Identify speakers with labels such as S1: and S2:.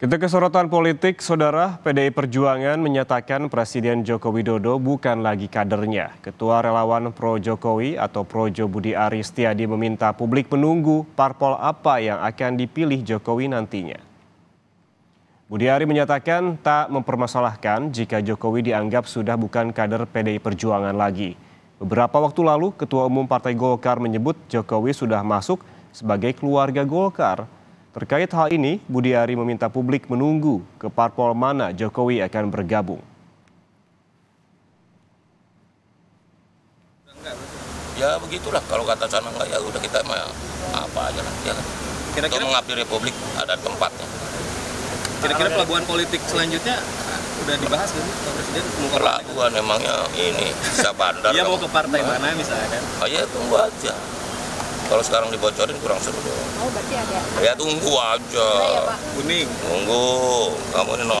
S1: Kita ke sorotan politik, Saudara PDI Perjuangan menyatakan Presiden Joko Widodo bukan lagi kadernya. Ketua Relawan Pro Jokowi atau Projo Budi Ari Setiadi meminta publik menunggu parpol apa yang akan dipilih Jokowi nantinya. Budi Ari menyatakan tak mempermasalahkan jika Jokowi dianggap sudah bukan kader PDI Perjuangan lagi. Beberapa waktu lalu, Ketua Umum Partai Golkar menyebut Jokowi sudah masuk sebagai keluarga Golkar. Terkait hal ini, Budi Ari meminta publik menunggu ke parpol mana Jokowi akan bergabung.
S2: Ya begitulah kalau kata sana enggak ya udah kita mah apa aja lah ya kan.
S3: Kira-kira
S2: Untuk mengabdi republik ada tempatnya.
S3: kira-kira pelabuhan politik selanjutnya udah dibahas kan Pak Presiden mau ke partai?
S2: Pelabuhan emangnya ini bisa bandar.
S3: Iya mau ke partai mana misalnya kan?
S2: Oh ya tunggu aja. Kalau sekarang dibocorin kurang seru dong.
S4: Oh berarti ada.
S2: Ya tunggu aja.
S4: Ya Pak.
S3: Kuning.
S2: Tunggu. Kamu ini no-